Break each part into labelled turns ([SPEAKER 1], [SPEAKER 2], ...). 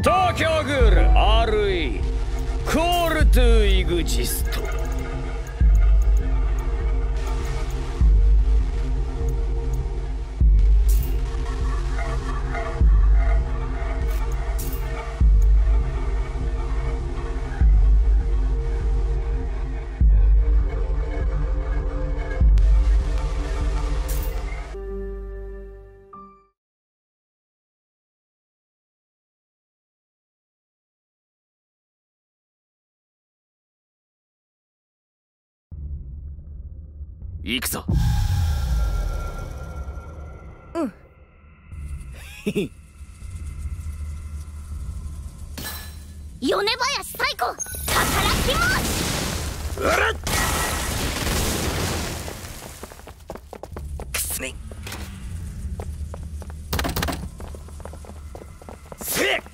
[SPEAKER 1] 東京グール RE コールトゥイグジスト。行くぞ。
[SPEAKER 2] うん。米林最古宝きます。
[SPEAKER 1] うらっ。
[SPEAKER 3] くすね
[SPEAKER 1] せ
[SPEAKER 3] は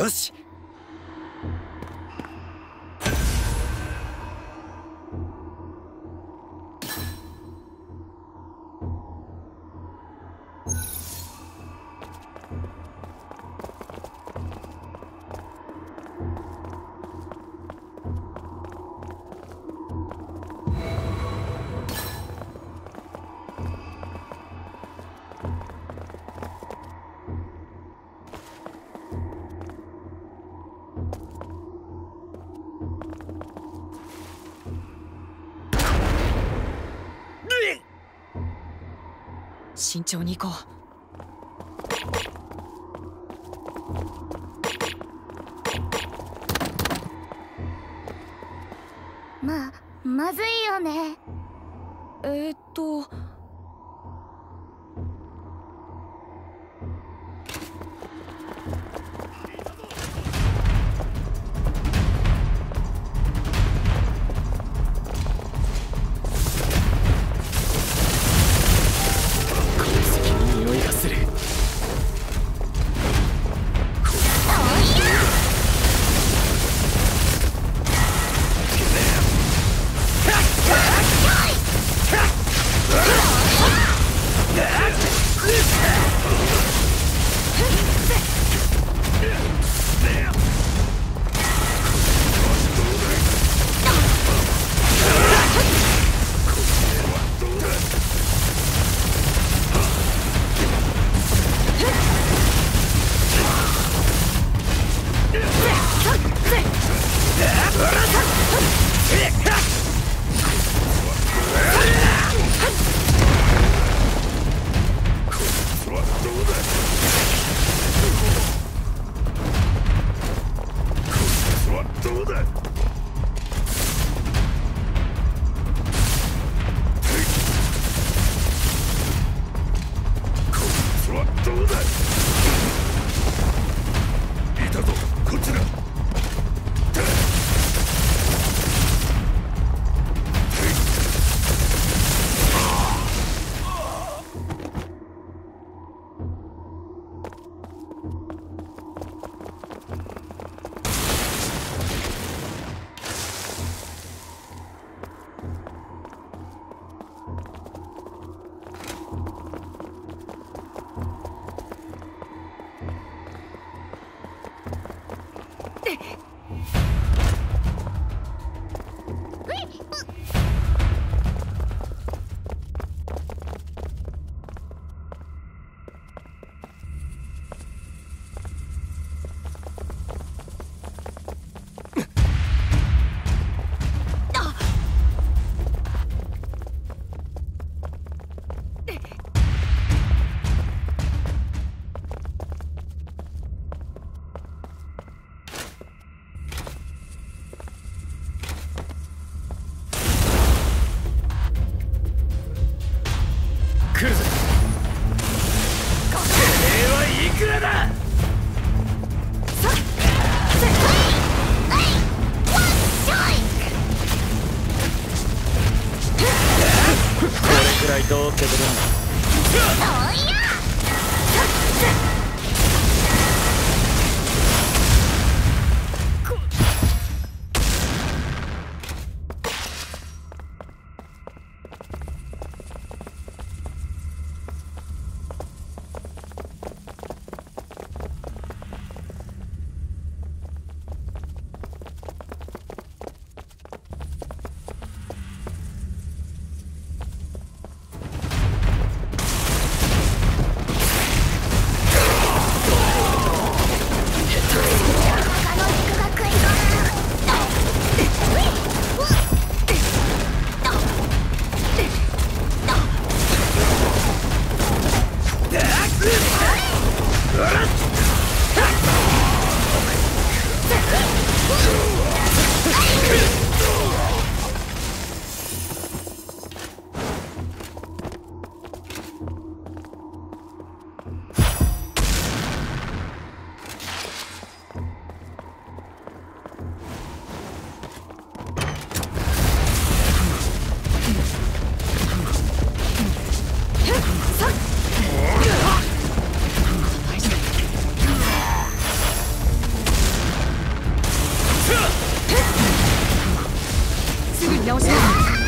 [SPEAKER 4] よし。
[SPEAKER 1] 慎重に行こ
[SPEAKER 5] う。ままずいよね。
[SPEAKER 1] えー、っと
[SPEAKER 3] 这
[SPEAKER 1] 个。妖邪附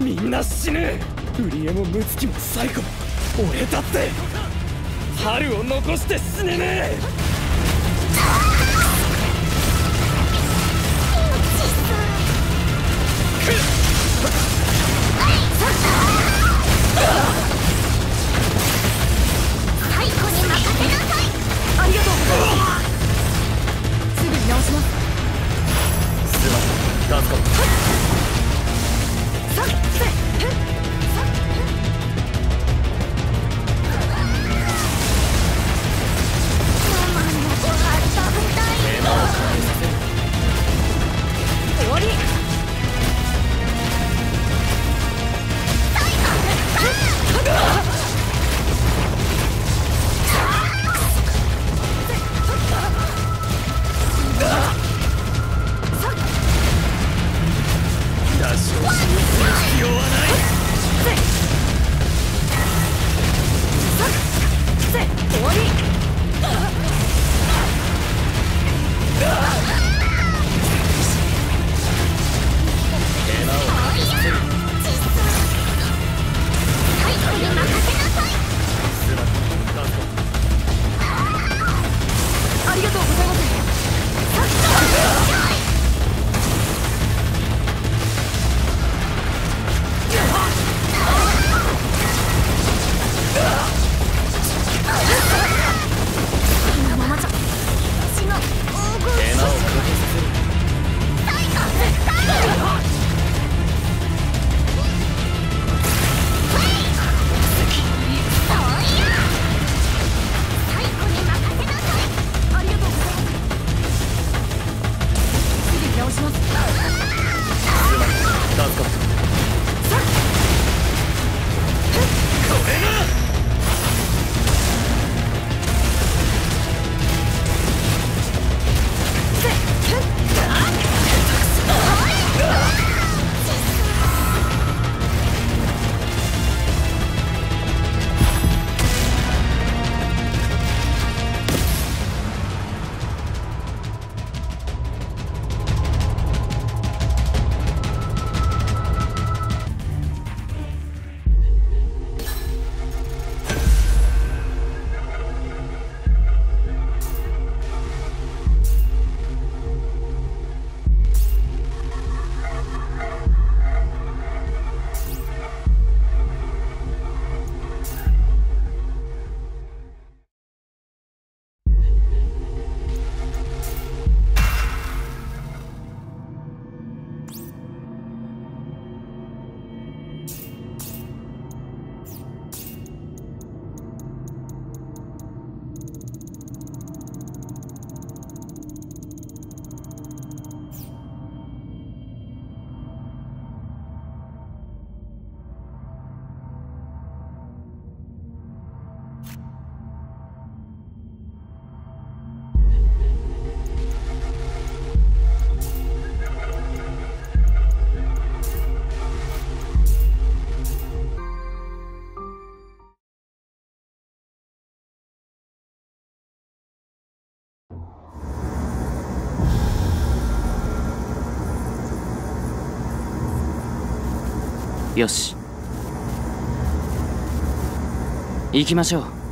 [SPEAKER 1] みんな死ぬ。ウリエもムツキもサイコも俺だって春を残して死ねねえ。
[SPEAKER 2] 最い
[SPEAKER 6] す。ぐ直します。
[SPEAKER 1] すまん。助かった。
[SPEAKER 7] よし。行きましょう。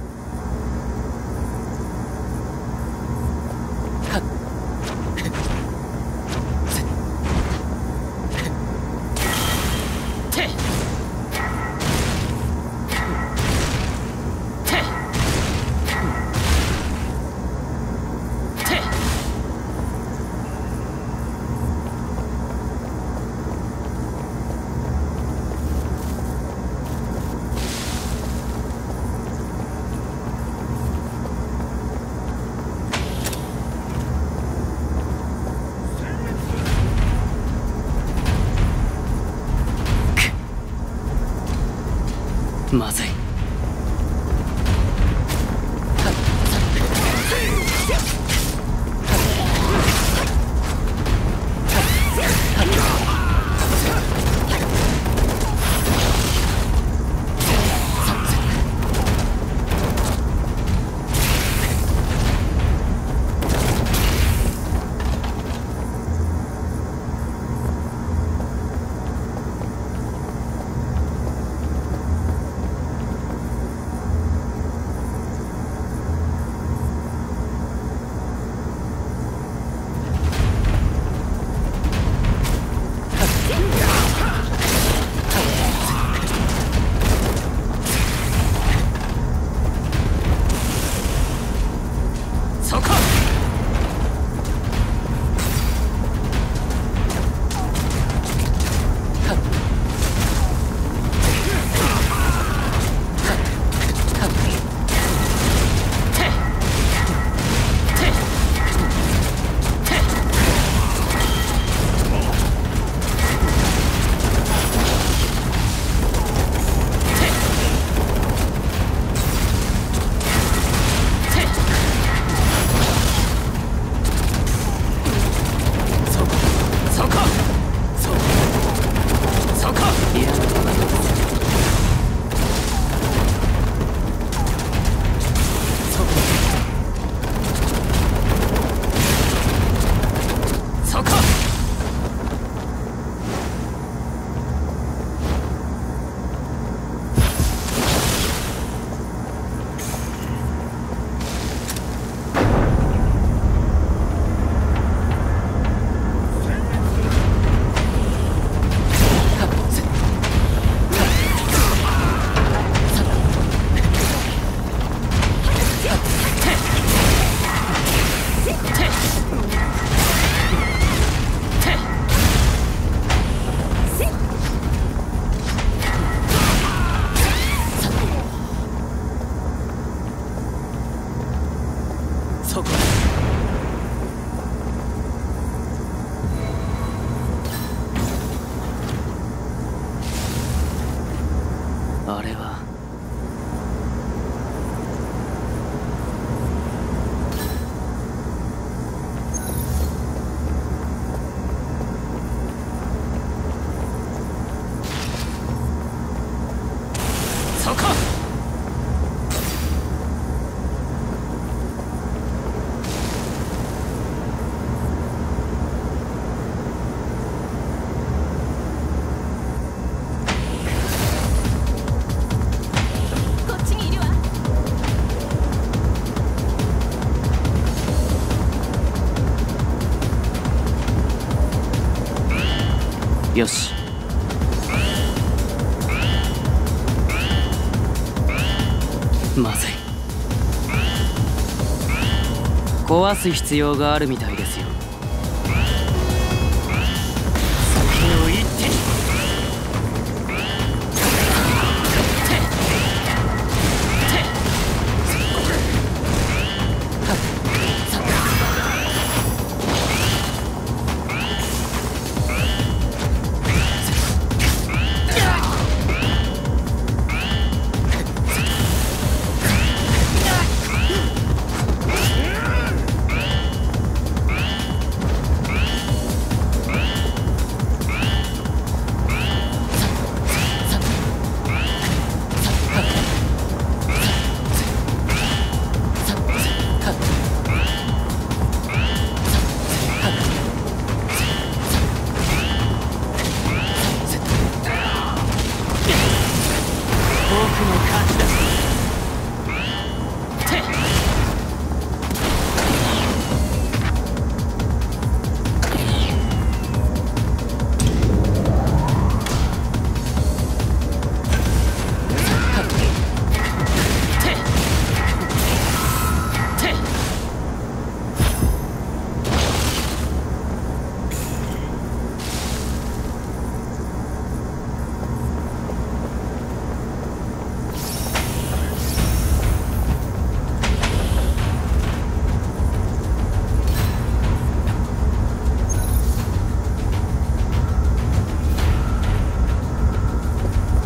[SPEAKER 7] 壊す必要があるみたいですよ。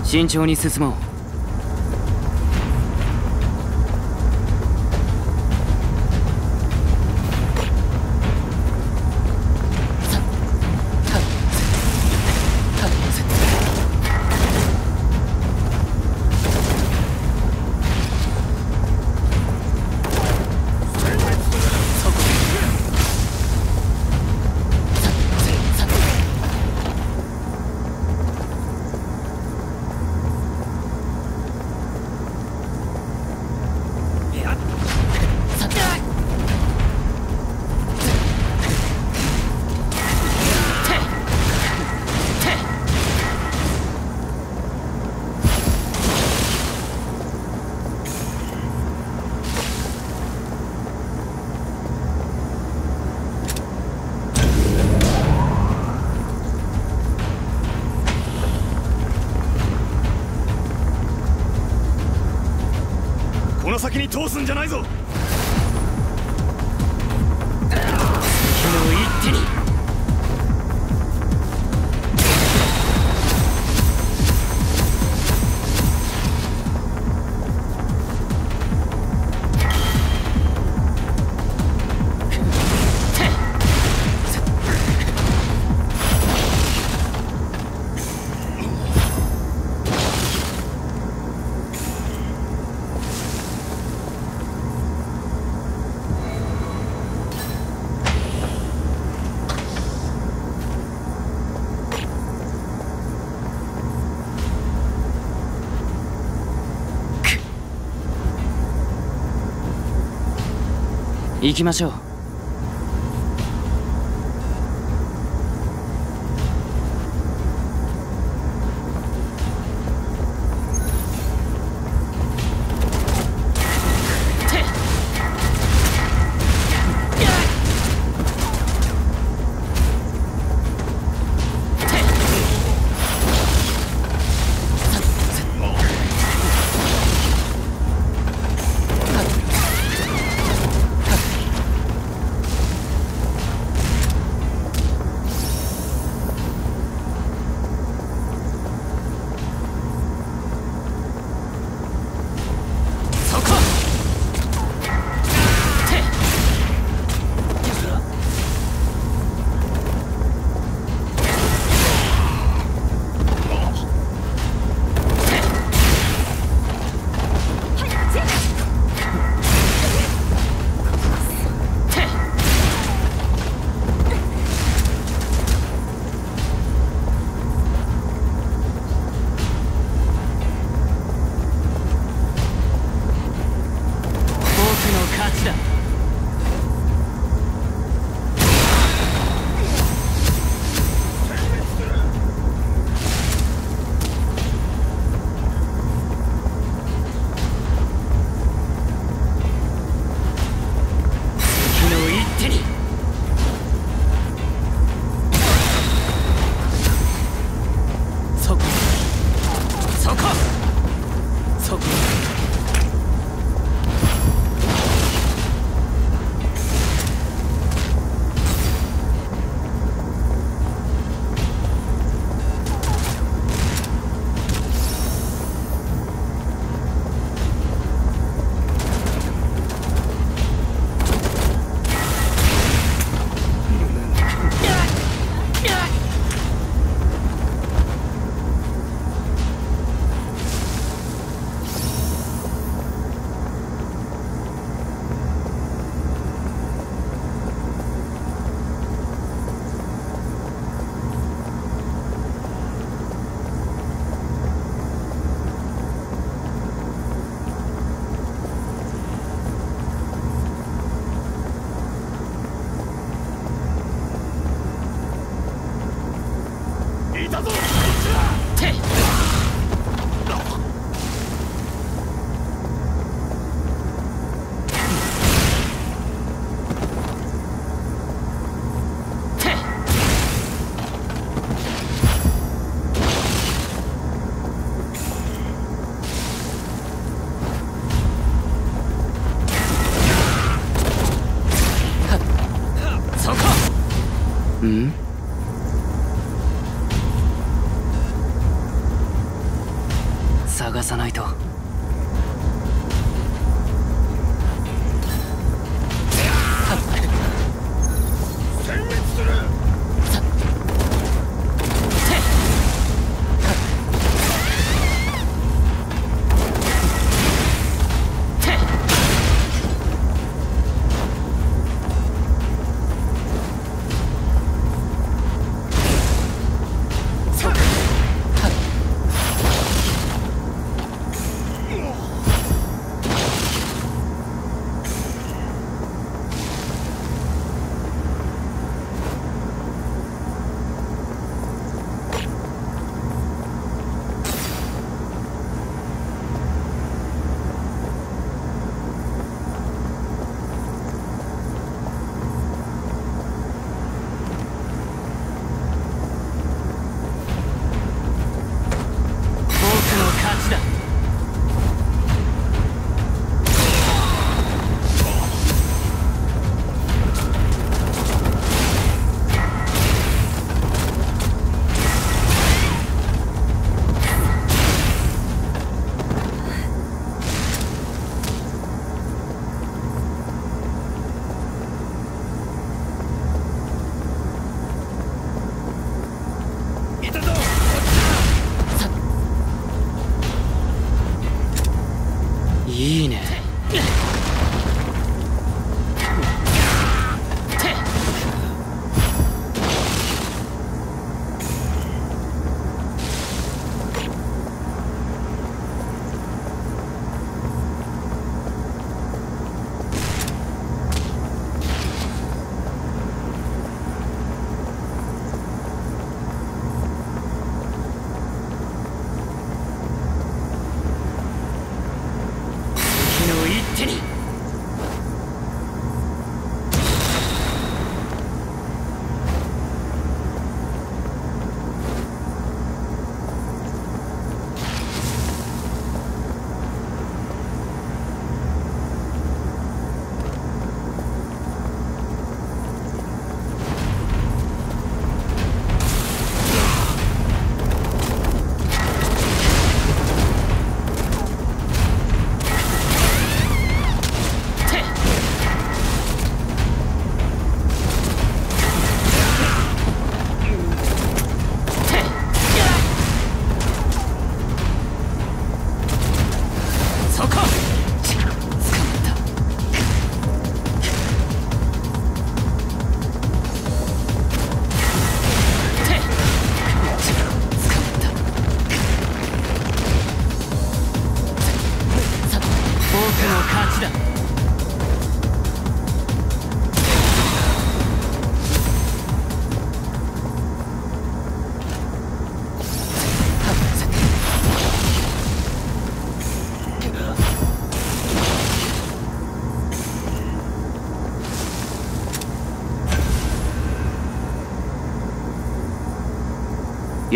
[SPEAKER 7] 慎重に進もう。
[SPEAKER 1] 通すんじゃないぞ。
[SPEAKER 7] 行きましょう。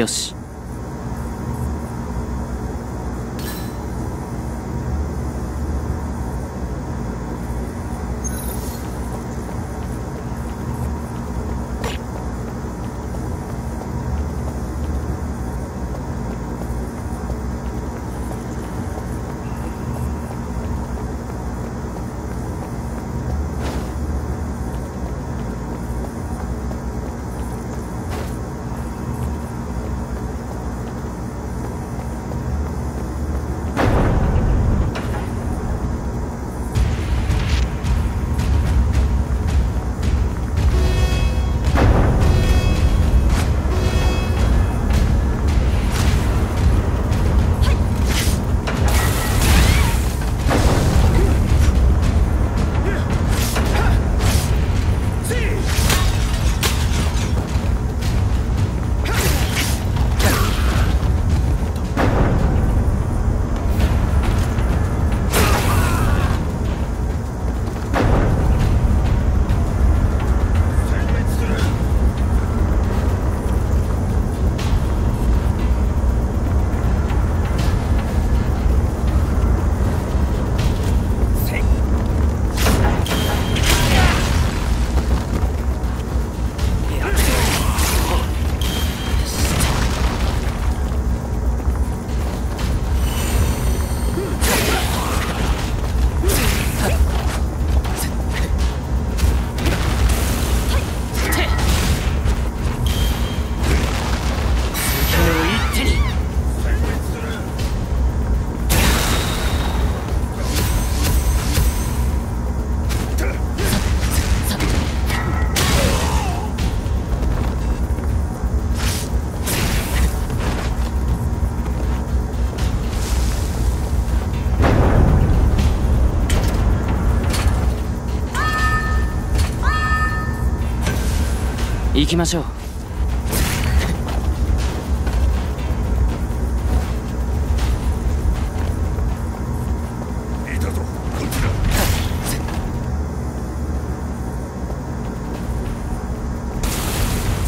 [SPEAKER 7] よし。きましょう。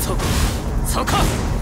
[SPEAKER 7] そこ。そこ。